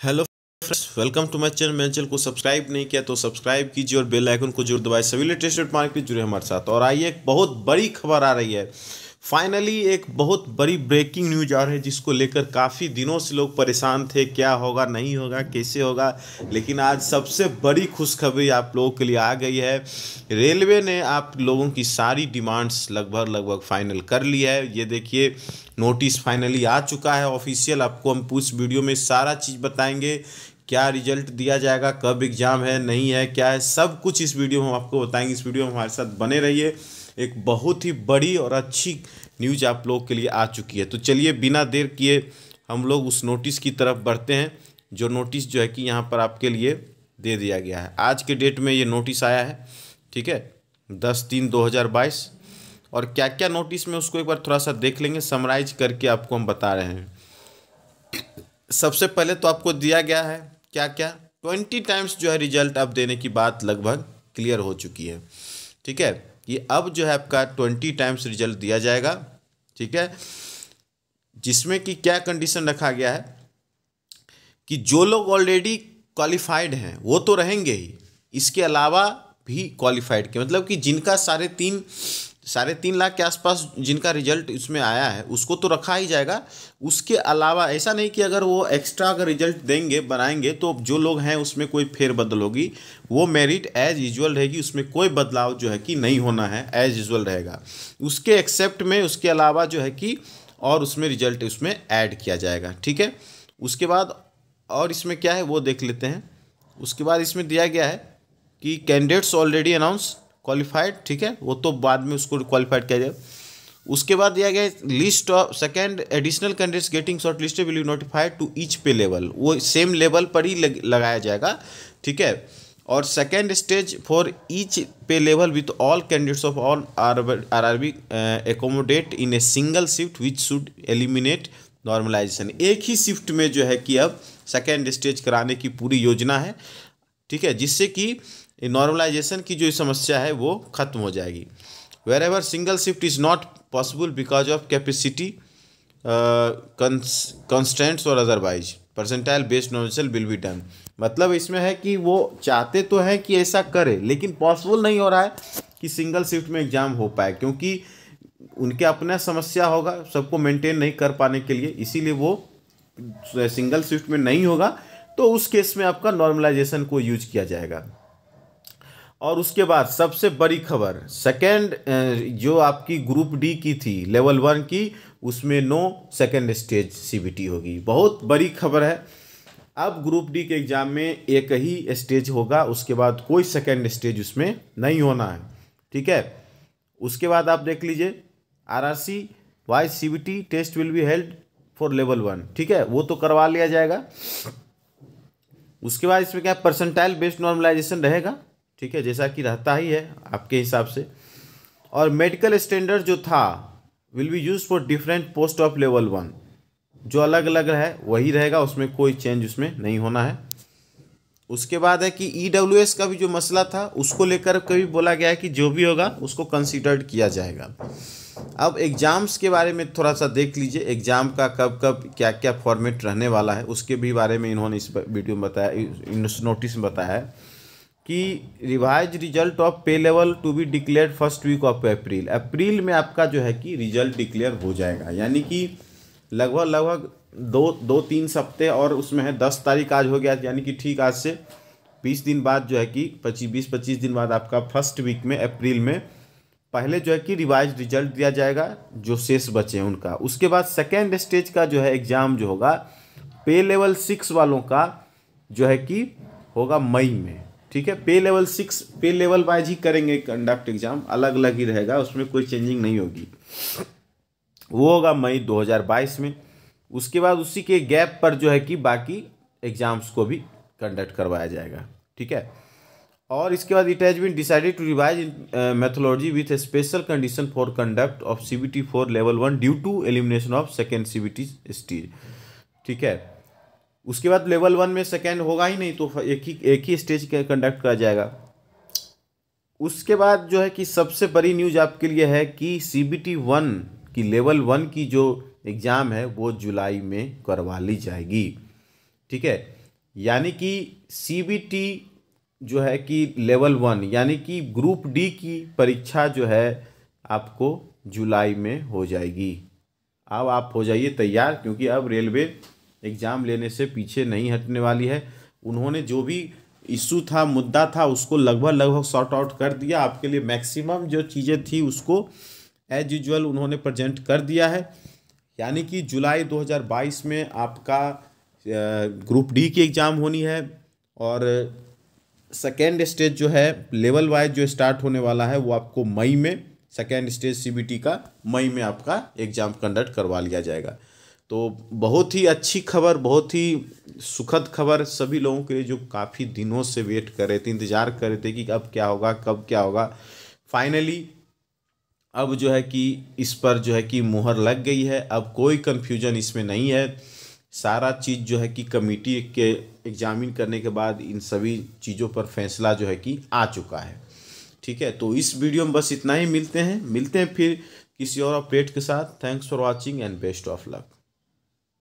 Hello friends welcome to my channel मेरे channel को subscribe नहीं किया तो सब्सक्राइब कीजिए और बेल आइकन को ज़रूर दबाए। सभी लेटेस्ट मार्केट जुड़े हमारे साथ। और आइए एक बहुत बड़ी खबर आ रही है। फाइनली एक बहुत बड़ी ब्रेकिंग न्यूज़ आ रही है जिसको लेकर काफ़ी दिनों से लोग परेशान थे, क्या होगा, नहीं होगा, कैसे होगा। लेकिन आज सबसे बड़ी खुशखबरी आप लोगों के लिए आ गई है। रेलवे ने आप लोगों की सारी डिमांड्स लगभग लगभग फाइनल कर ली है। ये देखिए नोटिस फाइनली आ चुका है। ऑफिशियल आपको हम पूछ वीडियो में सारा चीज़ बताएँगे। क्या रिज़ल्ट दिया जाएगा, कब एग्ज़ाम है, नहीं है, क्या है, सब कुछ इस वीडियो में हम आपको बताएँगे। इस वीडियो में हमारे साथ बने रहिए। एक बहुत ही बड़ी और अच्छी न्यूज़ आप लोग के लिए आ चुकी है। तो चलिए, बिना देर किए हम लोग उस नोटिस की तरफ़ बढ़ते हैं, जो नोटिस जो है कि यहाँ पर आपके लिए दे दिया गया है। आज के डेट में ये नोटिस आया है, ठीक है? दस तीन दो हज़ार बाईस। और क्या क्या नोटिस में उसको एक बार थोड़ा सा देख लेंगे, समराइज करके आपको हम बता रहे हैं। सबसे पहले तो आपको दिया गया है क्या क्या ट्वेंटी टाइम्स जो है रिज़ल्ट आप देने की बात लगभग क्लियर हो चुकी है, ठीक है? कि अब जो है आपका ट्वेंटी टाइम्स रिज़ल्ट दिया जाएगा, ठीक है? जिसमें कि क्या कंडीशन रखा गया है? कि जो लोग ऑलरेडी क्वालिफाइड हैं, वो तो रहेंगे ही। इसके अलावा भी क्वालिफाइड के मतलब कि जिनका सारे तीन साढ़े तीन लाख के आसपास जिनका रिज़ल्ट इसमें आया है, उसको तो रखा ही जाएगा। उसके अलावा ऐसा नहीं कि अगर वो एक्स्ट्रा अगर रिज़ल्ट देंगे, बनाएँगे तो जो लोग हैं उसमें कोई फेरबदल होगी। वो मेरिट एज यूजल रहेगी, उसमें कोई बदलाव जो है कि नहीं होना है एज यूजल रहेगा। उसके एक्सेप्ट में, उसके अलावा जो है कि और उसमें रिज़ल्ट उसमें ऐड किया जाएगा, ठीक है? उसके बाद और इसमें क्या है, वो देख लेते हैं। उसके बाद इसमें दिया गया है कि कैंडिडेट्स ऑलरेडी अनाउंस क्वालिफाइड ठीक है? वो तो बाद में उसको क्वालिफाइड किया जाए। उसके बाद दिया गया list of second additional candidates getting short list will notified to each pay level वो सेम लेवल पर ही लग, लगाया जाएगा ठीक है? और second stage for each pay level with all candidates of all R R R B accomodate in a single shift which should eliminate normalization एक ही शिफ्ट में जो है कि अब सेकेंड स्टेज कराने की पूरी योजना है ठीक है? जिससे कि नॉर्मलाइजेशन की जो समस्या है, वो खत्म हो जाएगी। Wherever single shift is not possible because of capacity constraints और otherwise percentile based normalization will be done मतलब इसमें है कि वो चाहते तो हैं कि ऐसा करे, लेकिन पॉसिबल नहीं हो रहा है कि सिंगल शिफ्ट में एग्ज़ाम हो पाए, क्योंकि उनके अपना समस्या होगा, सबको मेंटेन नहीं कर पाने के लिए, इसीलिए वो सिंगल शिफ्ट में नहीं होगा तो उस केस में आपका नॉर्मलाइजेशन को यूज़ किया जाएगा। और उसके बाद सबसे बड़ी खबर सेकेंड जो आपकी ग्रुप डी की थी लेवल वन की, उसमें नो सेकेंड स्टेज सीबीटी होगी। बहुत बड़ी खबर है। अब ग्रुप डी के एग्ज़ाम में एक ही स्टेज होगा, उसके बाद कोई सेकेंड स्टेज उसमें नहीं होना है। ठीक है? उसके बाद आप देख लीजिए R R C Y C B T test will be held for level one ठीक है? वो तो करवा लिया जाएगा। उसके बाद इसमें क्या परसेंटाइल बेस्ड नॉर्मलाइजेशन रहेगा? ठीक है, जैसा कि रहता ही है आपके हिसाब से। और मेडिकल स्टैंडर्ड जो था will be use for different post of level one जो अलग अलग है वही रहेगा, उसमें कोई चेंज उसमें नहीं होना है। उसके बाद है कि ई डब्ल्यू एस का भी जो मसला था, उसको लेकर कभी बोला गया है कि जो भी होगा, उसको कंसिडर्ड किया जाएगा। अब एग्ज़ाम्स के बारे में थोड़ा सा देख लीजिए एग्ज़ाम का कब कब क्या क्या फॉर्मेट रहने वाला है, उसके भी बारे में इन्होंने इस वीडियो में बताया, इस नोटिस में बताया है। कि revise result of pay level to be declare first week of April April में आपका जो है कि रिज़ल्ट डिक्लेयर हो जाएगा। यानी कि लगभग लगभग दो दो, तीन सप्ते और उसमें है दस तारीख आज हो गया। यानी कि ठीक आज से बीस दिन बाद जो है कि पच्चीस, बीस, पच्चीस दिन बाद आपका फ़र्स्ट वीक में अप्रैल में पहले जो है कि रिवाइज रिज़ल्ट दिया जाएगा, जो शेष बचे हैं उनका। उसके बाद सेकेंड स्टेज का जो है एग्ज़ाम जो होगा पे लेवल सिक्स वालों का जो है कि होगा मई में। ठीक है? Pay level six pay level wise ही करेंगे कंडक्ट एग्ज़ाम अलग अलग ही रहेगा, उसमें कोई चेंजिंग नहीं होगी। वो होगा मई 2022 में। उसके बाद उसी के गैप पर जो है कि बाकी एग्ज़ाम्स को भी कंडक्ट करवाया जाएगा, ठीक है? और इसके बाद it has been decided to revise methodology with a special condition for conduct of C B T for level one due to elimination of second C B T stages ठीक है? उसके बाद लेवल वन में second होगा ही नहीं तो एक ही एक ही स्टेज कंडक्ट करा जाएगा। उसके बाद जो है कि सबसे बड़ी न्यूज़ आपके लिए है कि सी बी टी वन की लेवल वन की जो एग्ज़ाम है, वो जुलाई में करवा ली जाएगी। ठीक है? यानी कि सी बी टी जो है कि लेवल वन यानी कि ग्रुप डी की परीक्षा जो है, आपको जुलाई में हो जाएगी। अब आप हो जाइए तैयार, क्योंकि अब रेलवे एग्ज़ाम लेने से पीछे नहीं हटने वाली है। उन्होंने जो भी इशू था, मुद्दा था, उसको लगभग लगभग सॉर्ट आउट कर दिया। आपके लिए मैक्सिमम जो चीज़ें थी, उसको एज यूजल उन्होंने प्रजेंट कर दिया है। यानी कि जुलाई 2022 में आपका ग्रुप डी की एग्ज़ाम होनी है और सेकेंड स्टेज जो है लेवल वाइज जो स्टार्ट होने वाला है, वो आपको मई में सेकेंड स्टेज सीबीटी का मई में आपका एग्ज़ाम कंडक्ट करवा लिया जाएगा। तो बहुत ही अच्छी खबर, बहुत ही सुखद खबर सभी लोगों के लिए जो काफ़ी दिनों से वेट कर रहे थे, इंतज़ार कर रहे थे कि अब क्या होगा, कब क्या होगा। फाइनली अब जो है कि इस पर जो है कि मुहर लग गई है। अब कोई कन्फ्यूज़न इसमें नहीं है। सारा चीज़ जो है कि कमेटी के एग्जामिन करने के बाद इन सभी चीज़ों पर फैसला जो है कि आ चुका है। ठीक है तो इस वीडियो में बस इतना ही मिलते हैं। मिलते हैं फिर किसी और अपडेट के साथ। Thanks for watching and best of luck